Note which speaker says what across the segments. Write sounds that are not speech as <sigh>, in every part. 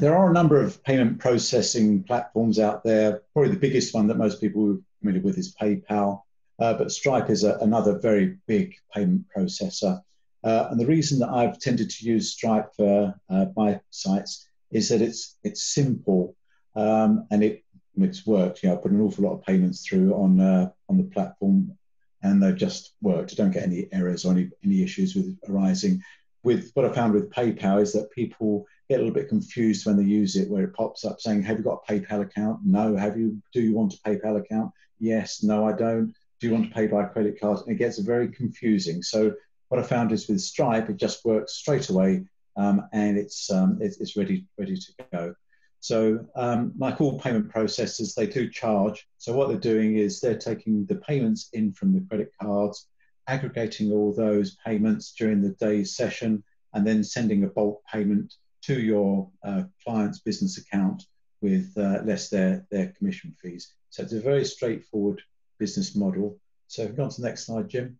Speaker 1: there are a number of payment processing platforms out there. Probably the biggest one that most people are familiar with is PayPal, uh, but Stripe is a, another very big payment processor. Uh, and the reason that I've tended to use Stripe for uh, my sites is that it's it's simple um, and it it's worked. You know, I put an awful lot of payments through on uh, on the platform, and they've just worked. I don't get any errors or any any issues with arising. With what I found with PayPal is that people get a little bit confused when they use it, where it pops up saying, "Have you got a PayPal account? No. Have you? Do you want a PayPal account? Yes. No, I don't. Do you want to pay by credit card? And it gets very confusing. So what I found is with Stripe, it just works straight away, um, and it's, um, it's, it's ready ready to go. So, um, like all payment processors, they do charge. So, what they're doing is they're taking the payments in from the credit cards, aggregating all those payments during the day's session, and then sending a bulk payment to your uh, client's business account with uh, less their, their commission fees. So, it's a very straightforward business model. So, if we go on to the next slide, Jim.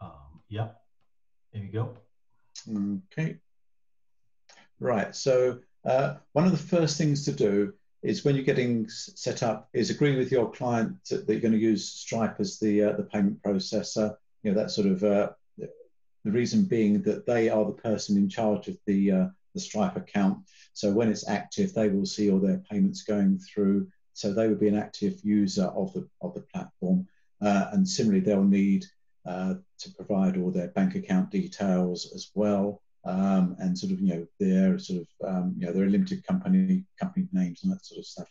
Speaker 2: Um, yeah, there you go.
Speaker 1: Okay. Right. So, uh, one of the first things to do is when you're getting set up is agree with your client that you're going to use Stripe as the uh, the payment processor. You know that sort of uh, the reason being that they are the person in charge of the uh, the Stripe account. So when it's active, they will see all their payments going through. So they would be an active user of the of the platform. Uh, and similarly, they'll need uh, to provide all their bank account details as well um, and sort of you know their sort of um, you know they're a limited company company names and that sort of stuff.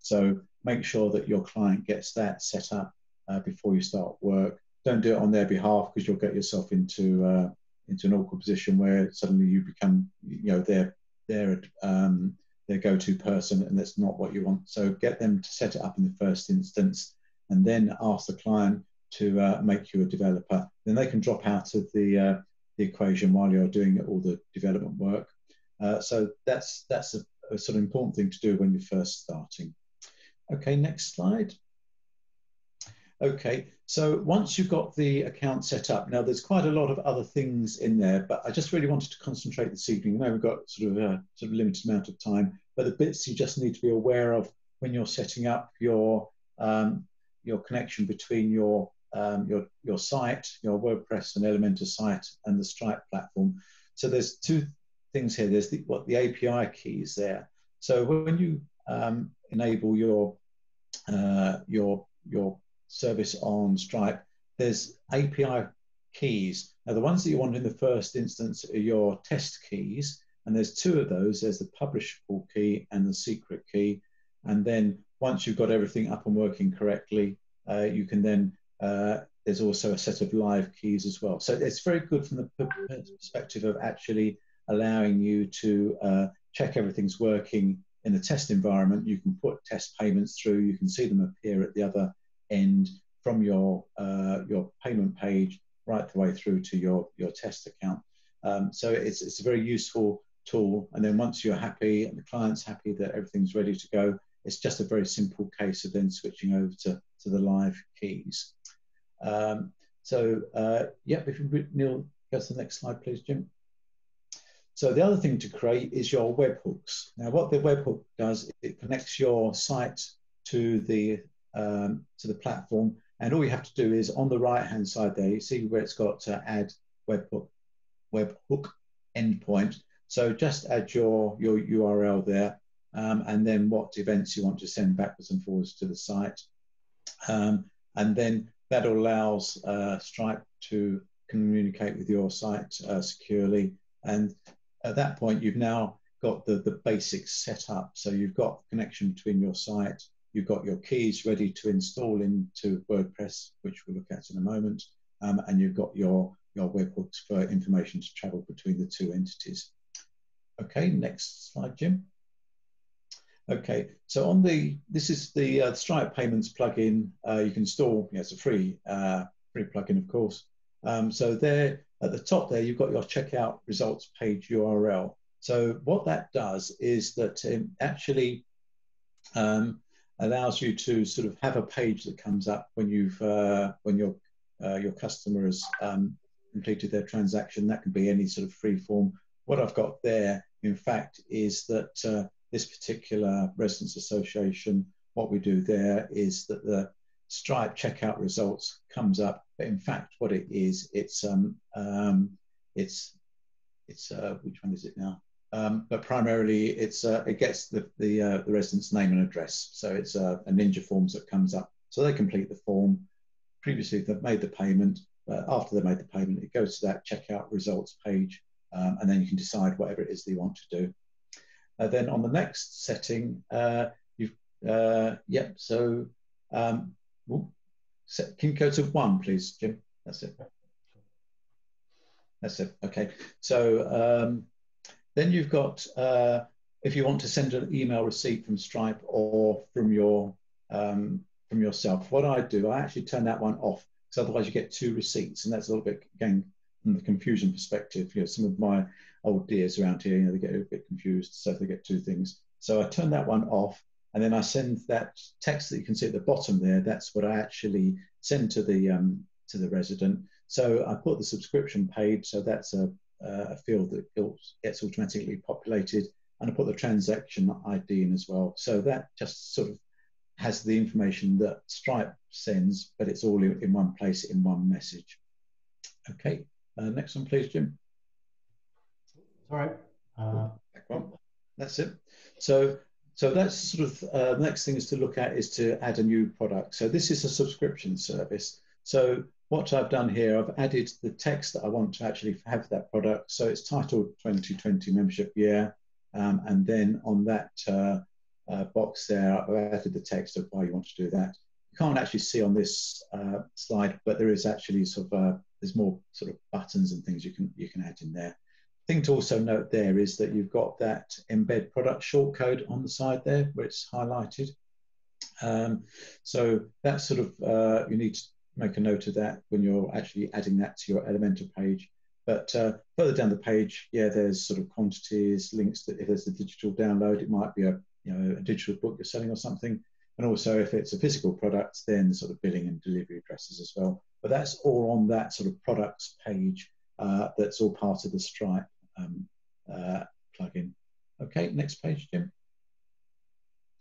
Speaker 1: So make sure that your client gets that set up uh, before you start work. Don't do it on their behalf because you'll get yourself into uh, into an awkward position where suddenly you become you know their their um, their go-to person and that's not what you want. So get them to set it up in the first instance and then ask the client to uh, make you a developer. Then they can drop out of the uh, the equation while you're doing all the development work. Uh, so that's that's a, a, sort of important thing to do when you're first starting. Okay, next slide. Okay, so once you've got the account set up, now there's quite a lot of other things in there, but I just really wanted to concentrate this evening. I know we've got sort of a sort of limited amount of time, but the bits you just need to be aware of when you're setting up your um, your connection between your um, your, your site, your WordPress and Elementor site, and the Stripe platform. So there's two things here. There's the, what the API keys there. So when you um, enable your uh, your your service on Stripe, there's API keys. Now the ones that you want in the first instance are your test keys, and there's two of those. There's the publishable key and the secret key. And then once you've got everything up and working correctly, uh, you can then uh, there's also a set of live keys as well. So it's very good from the perspective of actually allowing you to uh, check everything's working in the test environment. You can put test payments through. You can see them appear at the other end from your uh, your payment page right the way through to your your test account. Um, so it's it's a very useful tool. And then once you're happy and the client's happy that everything's ready to go, it's just a very simple case of then switching over to, to the live keys. Um, so, uh, yep, if you, Neil, go to the next slide, please, Jim. So the other thing to create is your webhooks. Now, what the webhook does, it connects your site to the um, to the platform, and all you have to do is on the right-hand side there, you see where it's got to add webhook webhook endpoint. So just add your your URL there, um, and then what events you want to send backwards and forwards to the site, um, and then that allows uh, Stripe to communicate with your site uh, securely. And at that point, you've now got the, the basics set up. So you've got connection between your site, you've got your keys ready to install into WordPress, which we'll look at in a moment, um, and you've got your, your webhooks for information to travel between the two entities. Okay, next slide, Jim. Okay, so on the this is the uh, Stripe Payments plugin. Uh, you can install. Yeah, it's a free uh, free plugin, of course. Um, so there at the top there, you've got your checkout results page URL. So what that does is that it actually um, allows you to sort of have a page that comes up when you've uh, when your uh, your customer has um, completed their transaction. That can be any sort of free form. What I've got there in fact, is that uh, this particular residents association, what we do there is that the Stripe checkout results comes up, but in fact, what it is, it's um, um, it's it's uh, which one is it now? Um, but primarily, it's uh, it gets the the, uh, the resident's name and address. So it's uh, a Ninja Forms that comes up. So they complete the form. Previously, they've made the payment. After they've made the payment, it goes to that checkout results page, um, and then you can decide whatever it is that you want to do. Uh, then on the next setting, uh, you've uh, yep. So um, can you go to one, please, Jim? That's it. That's it. Okay. So um, then you've got uh, if you want to send an email receipt from Stripe or from your um, from yourself. What I do, I actually turn that one off because otherwise you get two receipts, and that's a little bit again from the confusion perspective. You know, some of my old dears around here, you know, they get a bit confused, so they get two things. So I turn that one off, and then I send that text that you can see at the bottom there. That's what I actually send to the um, to the resident. So I put the subscription paid, so that's a, a field that gets automatically populated, and I put the transaction ID in as well. So that just sort of has the information that Stripe sends, but it's all in one place in one message. Okay, uh, next one, please, Jim.
Speaker 2: All right. Uh,
Speaker 1: That's it. So, so that's sort of uh, the next thing is to look at is to add a new product. So this is a subscription service. So what I've done here, I've added the text that I want to actually have that product. So it's titled 2020 membership year. Um, and then on that uh, uh, box there, I've added the text of why you want to do that. You can't actually see on this uh, slide, but there is actually sort of uh, there's more sort of buttons and things you can you can add in there. Thing to also note there is that you've got that embed product shortcode on the side there where it's highlighted. Um, so that's sort of uh, you need to make a note of that when you're actually adding that to your Elementor page. But uh, further down the page, yeah, there's sort of quantities, links that if there's a digital download, it might be a you know a digital book you're selling or something. And also if it's a physical product, then sort of billing and delivery addresses as well. But that's all on that sort of products page uh, that's all part of the Stripe um, uh, plugin. Okay, next page, Jim.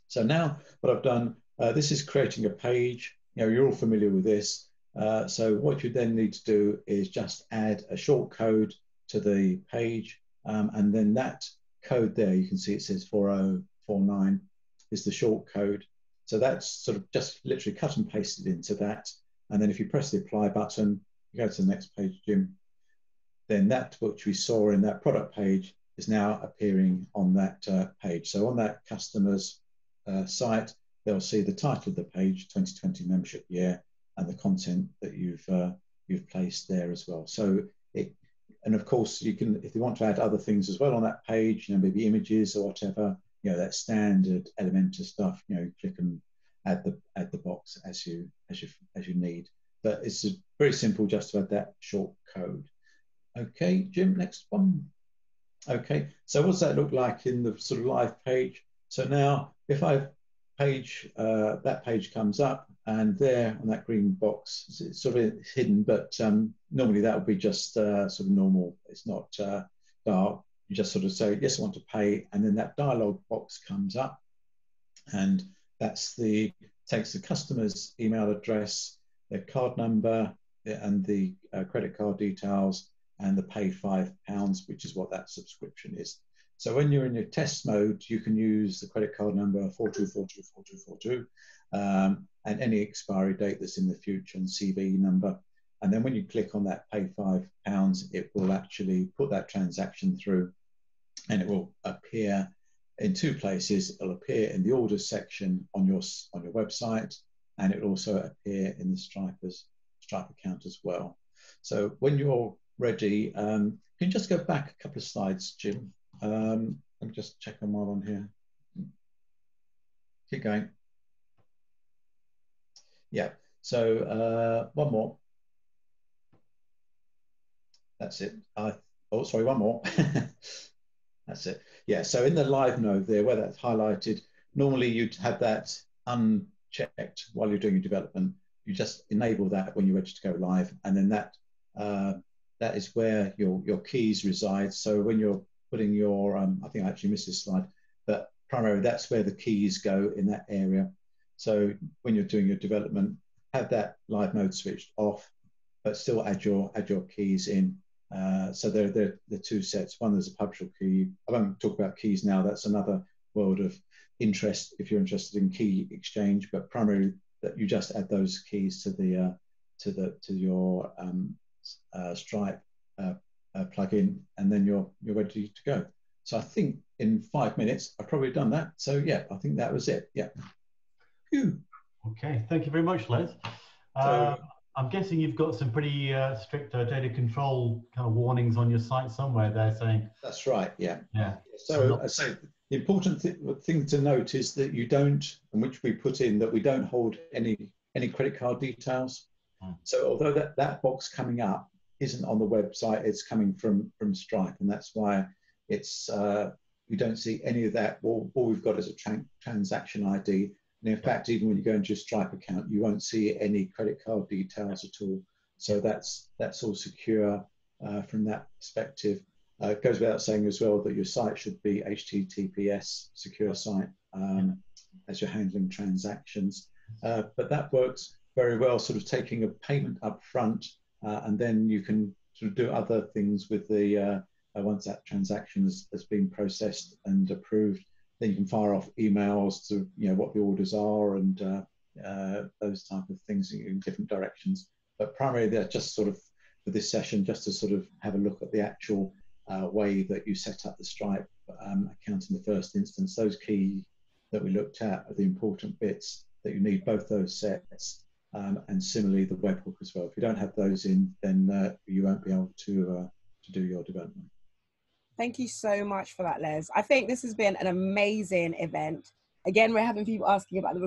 Speaker 1: So now what I've done, uh, this is creating a page. You know, you're all familiar with this. Uh, so what you then need to do is just add a short code to the page. Um, and then that code there, you can see it says 4049 is the short code. So that's sort of just literally cut and pasted into that. And then if you press the apply button, you go to the next page, Jim, then that which we saw in that product page is now appearing on that uh, page. So on that customer's uh, site, they'll see the title of the page, 2020 membership year, and the content that you've uh, you've placed there as well. So it, and of course you can, if you want to add other things as well on that page, you know, maybe images or whatever, you know, that standard Elementor stuff, you know, click and add the add the box as you as you as you need. But it's very simple just to add that short code. Okay, Jim, next one. Okay, so what does that look like in the sort of live page? So now if I page, uh, that page comes up and there on that green box, it's sort of hidden, but um, normally that would be just uh, sort of normal. It's not uh, dark. You just sort of say, yes, I want to pay. And then that dialog box comes up and that's the, takes the customer's email address, their card number and the uh, credit card details and the pay five pounds, which is what that subscription is. So when you're in your test mode, you can use the credit card number 42424242 um, and any expiry date that's in the future and CVV number. And then when you click on that pay five pounds, it will actually put that transaction through and it will appear in two places. It'll appear in the orders section on your, on your website and it will also appear in the Striper's Stripe account as well. So when you're ready. Um, can you just go back a couple of slides, Jim? Um, let me just check them while I'm here. Keep going. Yeah, so uh, one more. That's it. Oh, sorry, one more. <laughs> that's it. Yeah, so in the live mode there, where that's highlighted, normally you'd have that unchecked while you're doing your development. You just enable that when you're ready to go live, and then that uh, that is where your, your keys reside. So when you're putting your, um, I think I actually missed this slide, but primarily that's where the keys go in that area. So when you're doing your development, have that live mode switched off, but still add your add your keys in. Uh, so they're, they're the two sets. One is a publisher key. I won't talk about keys now. That's another world of interest if you're interested in key exchange, but primarily that you just add those keys to the uh, to the to your um, uh, Stripe uh, uh, plugin, and then you're you're ready to go. So I think in five minutes I've probably done that. So yeah, I think that was it. Yeah.
Speaker 2: Phew. Okay, thank you very much, Les. Uh, I'm guessing you've got some pretty uh, strict uh, data control kind of warnings on your site somewhere there saying.
Speaker 1: That's right, yeah.
Speaker 2: Yeah.
Speaker 1: So, uh, so the important th thing to note is that you don't, and which we put in, that we don't hold any any credit card details. Hmm. So although that, that box coming up isn't on the website, it's coming from from Stripe, and that's why it's uh, we don't see any of that. All, all we've got is a tra transaction ID, and in fact, even when you go into your Stripe account, you won't see any credit card details at all. So that's that's all secure uh, from that perspective. Uh, it goes without saying as well that your site should be HTTPS secure site um, as you're handling transactions. Uh, but that works very well, sort of taking a payment up front, and then you can sort of do other things with the uh, uh, once that transaction has, has been processed and approved. Then you can fire off emails to you know what the orders are and uh, those type of things in different directions. But primarily, they're just sort of for this session, just to sort of have a look at the actual uh, way that you set up the Stripe um, account in the first instance. Those key that we looked at are the important bits that you need both those sets um, and similarly the webhook as well. If you don't have those in, then uh, you won't be able to, uh, to do your development.
Speaker 3: Thank you so much for that, Les. I think this has been an amazing event. Again, we're having people asking about the